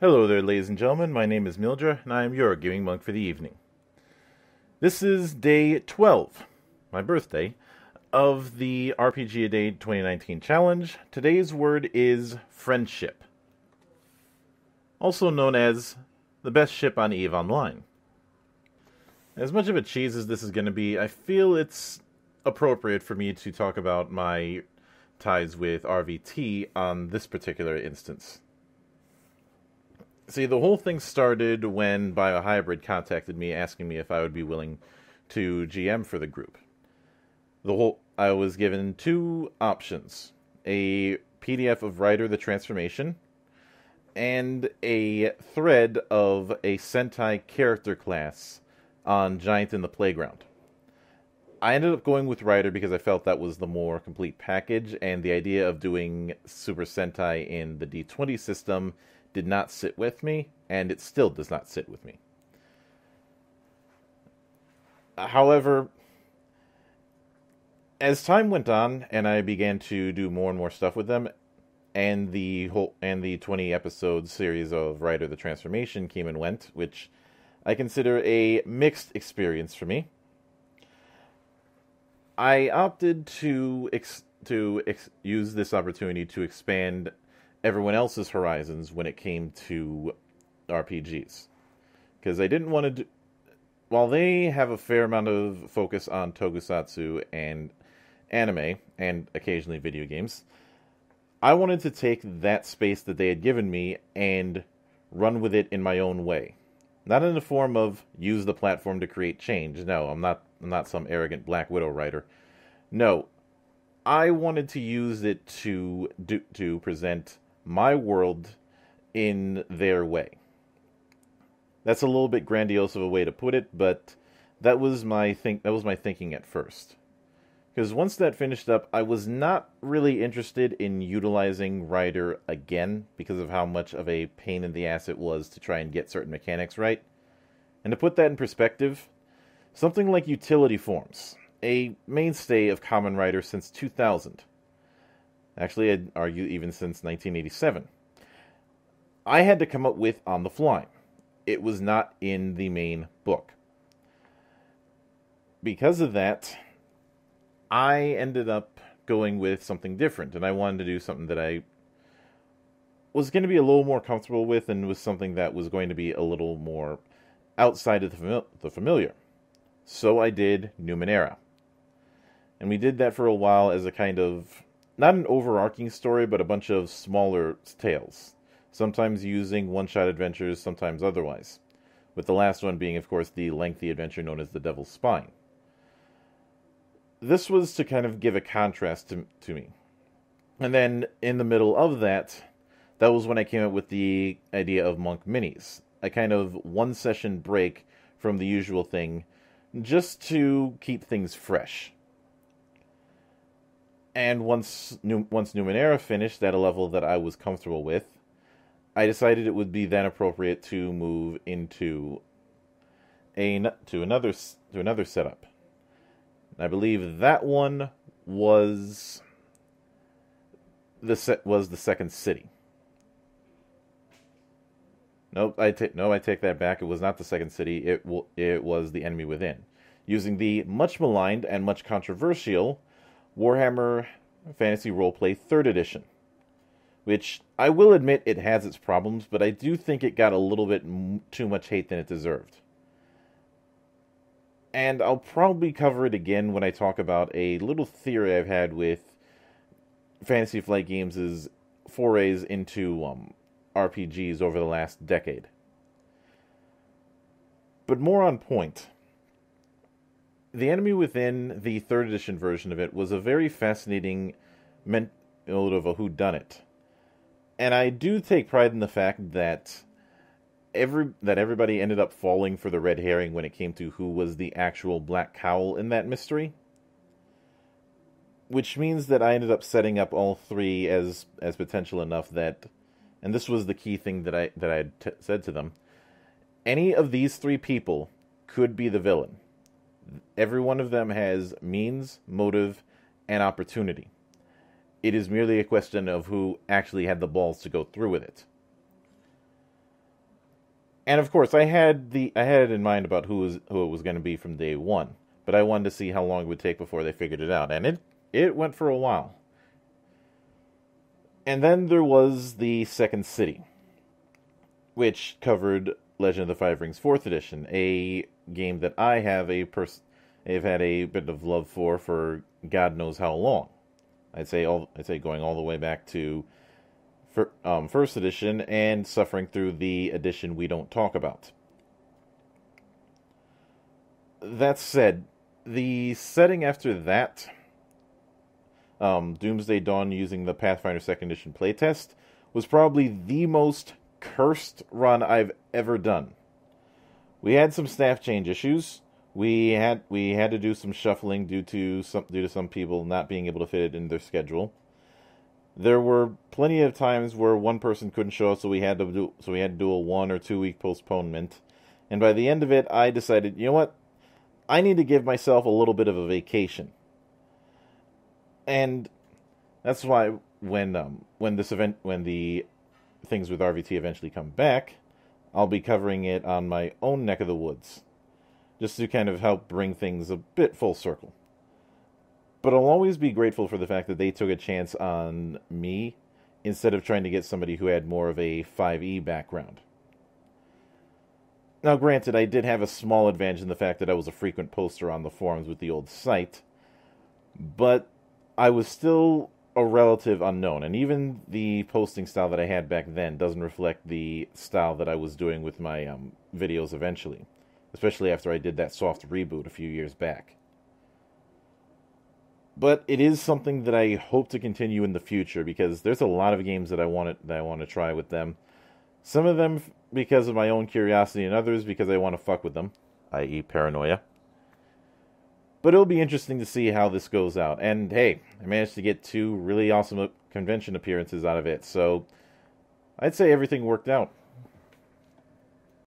Hello there, ladies and gentlemen. My name is Mildra, and I am your gaming monk for the evening. This is day 12, my birthday, of the RPG A Day 2019 challenge. Today's word is friendship, also known as the best ship on EVE Online. As much of a cheese as this is going to be, I feel it's appropriate for me to talk about my ties with RVT on this particular instance. See, the whole thing started when Biohybrid contacted me asking me if I would be willing to GM for the group. The whole I was given two options: a PDF of Rider the Transformation and a thread of a Sentai character class on Giant in the Playground. I ended up going with Rider because I felt that was the more complete package, and the idea of doing Super Sentai in the D20 system did not sit with me, and it still does not sit with me. However, as time went on and I began to do more and more stuff with them, and the whole and the 20 episode series of Rider the Transformation came and went, which I consider a mixed experience for me. I opted to ex- to ex- use this opportunity to expand everyone else's horizons when it came to RPGs. Because I didn't want to do. While they have a fair amount of focus on tokusatsu and anime, and occasionally video games, I wanted to take that space that they had given me and run with it in my own way. Not in the form of use the platform to create change. No, I'm not I'm not some arrogant Black Widow writer. No, I wanted to use it to do, to present my world in their way. That's a little bit grandiose of a way to put it, but that was my think that was my thinking at first. Because once that finished up, I was not really interested in utilizing Rider again because of how much of a pain in the ass it was to try and get certain mechanics right. And to put that in perspective, something like utility forms, a mainstay of Kamen Rider since 2000, Actually, I'd argue even since 1987. I had to come up with on the fly. It was not in the main book. Because of that, I ended up going with something different, and I wanted to do something that I was going to be a little more comfortable with and was something that was going to be a little more outside of the, fami- the familiar. So I did Numenera. And we did that for a while as a kind of not an overarching story, but a bunch of smaller tales, sometimes using one shot adventures, sometimes otherwise. With the last one being, of course, the lengthy adventure known as The Devil's Spine. This was to kind of give a contrast to, to me. And then in the middle of that, that was when I came up with the idea of Monk Minis, a kind of one session break from the usual thing, just to keep things fresh. And once once Numenera finished at a level that I was comfortable with, I decided it would be then appropriate to move into a to another to another setup. I believe that one was the set was the second city. Nope, I take no, I take that back. It was not the second city. It w- it was the enemy within, using the much maligned and much controversial Warhammer Fantasy Roleplay 3rd Edition. Which I will admit it has its problems, but I do think it got a little bit too much hate than it deserved. And I'll probably cover it again when I talk about a little theory I've had with Fantasy Flight Games' forays into um, RPGs over the last decade. But more on point the enemy within the third edition version of it was a very fascinating mode of a whodunit. And I do take pride in the fact that every that everybody ended up falling for the red herring when it came to who was the actual black cowl in that mystery. Which means that I ended up setting up all three as as potential enough that and this was the key thing that I that I had said to them. Any of these three people could be the villain Every one of them has means, motive, and opportunity. It is merely a question of who actually had the balls to go through with it. and of course, I had the I had it in mind about who was who it was going to be from day one, but I wanted to see how long it would take before they figured it out, and it it went for a while. And then there was the second city, which covered Legend of the Five Rings Fourth Edition, a game that I have a pers- I've had a bit of love for for God knows how long. I'd say all I'd say going all the way back to um, first edition and suffering through the edition we don't talk about. That said, the setting after that, um, Doomsday Dawn using the Pathfinder Second Edition playtest, was probably the most cursed run I've ever done. We had some staff change issues. We had we had to do some shuffling due to some due to some people not being able to fit it in their schedule. There were plenty of times where one person couldn't show up, so we had to do so we had to do a one or two week postponement. And by the end of it, I decided, you know what, I need to give myself a little bit of a vacation. And that's why when um, when this event when the things with RVT eventually come back, I'll be covering it on my own neck of the woods, just to kind of help bring things a bit full circle. But I'll always be grateful for the fact that they took a chance on me instead of trying to get somebody who had more of a 5e background. Now, granted, I did have a small advantage in the fact that I was a frequent poster on the forums with the old site, but I was still a relative unknown, and even the posting style that I had back then doesn't reflect the style that I was doing with my um, videos eventually, especially after I did that soft reboot a few years back. But it is something that I hope to continue in the future because there's a lot of games that I want to, that I want to try with them. Some of them because of my own curiosity, and others because I want to fuck with them, i.e., paranoia. But it'll be interesting to see how this goes out. And hey, I managed to get two really awesome convention appearances out of it, so I'd say everything worked out.